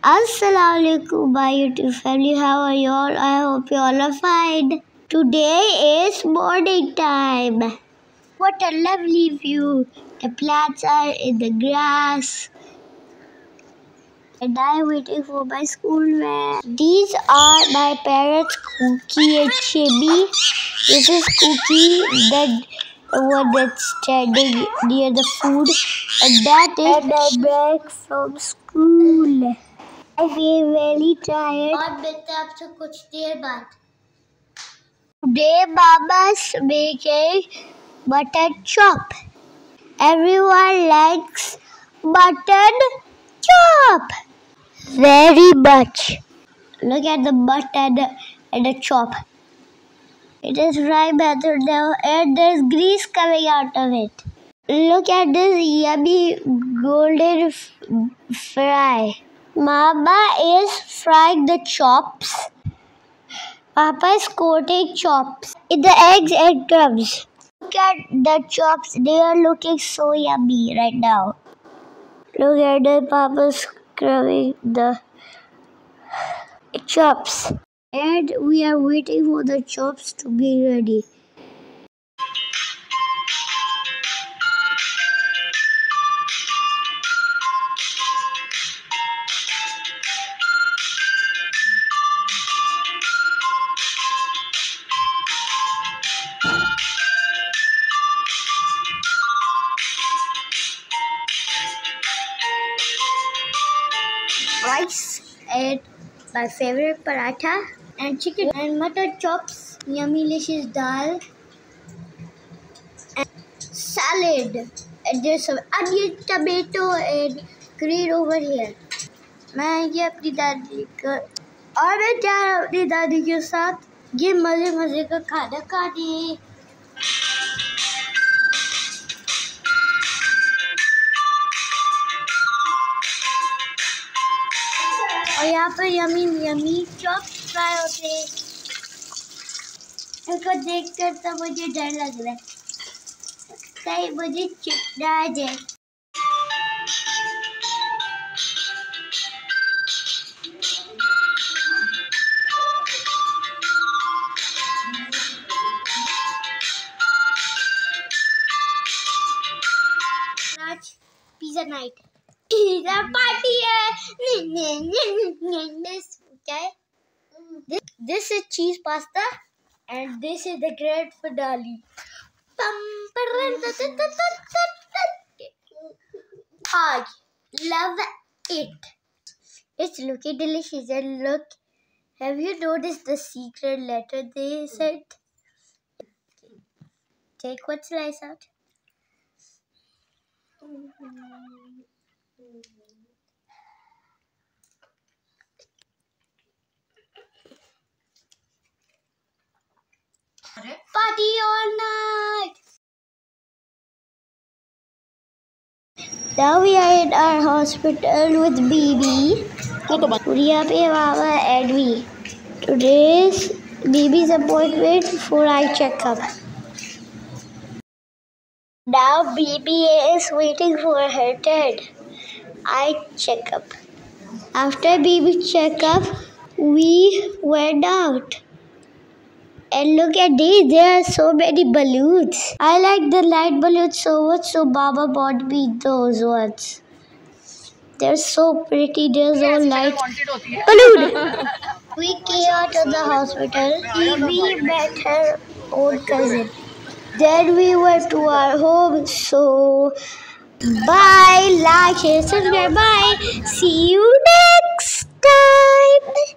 Assalamualaikum, my YouTube family. How are you all? I hope you all are fine. Today is morning time. What a lovely view. The plants are in the grass. And I'm waiting for my school van. These are my parents, Cookie and Chibi. This is Cookie, The one that's standing near the food. And that is my back from school. I feel very tired. और मिलते हैं आपसे कुछ देर बाद Today Mama's making mutton chop. Everyone likes mutton chop very much. Look at the mutton and the chop. It is fry method now and there's grease coming out of it. Look at this yummy golden f- fry. Mama is frying the chops. Papa is coating chops in the eggs and crumbs. Look at the chops. They are looking so yummy right now. Look at the Papa's scrubbing the chops. And we are waiting for the chops to be ready. Rice and my favorite paratha and chicken and mutton chops yummy delicious dal and salad and there's some onion tomato and green over here मैं ये अपनी दादी का और मैं जा रहा हूँ अपनी दादी के साथ ये मज़े मज़े का खाना खाने यहाँ पर यमी यमी चॉप फ्राई होते हैं। इनको देख कर तो मुझे डर लग रहा है। कहीं मुझे चिपना जाए pizza night It's a party. Eh? This, okay? Eh? This, this is cheese pasta and this is the great fidali. I love it. It's looking delicious and look. Have you noticed the secret letter they sent? Take one slice out. Party all night. Now we are in our hospital with BB, Priya Pe Mama and me. Today's BB's appointment for eye checkup. Now BB is waiting for her turn. Eye checkup. After BB checkup, we went out. And look at this, there are so many balloons. I like the light balloons so much, so Baba bought me those ones. They're so pretty, there's no light balloon. we came out of the hospital. We met her old cousin. Then we went to our home. So, Bye. Like, share, subscribe. Bye. See you next time.